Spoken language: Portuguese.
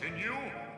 continue?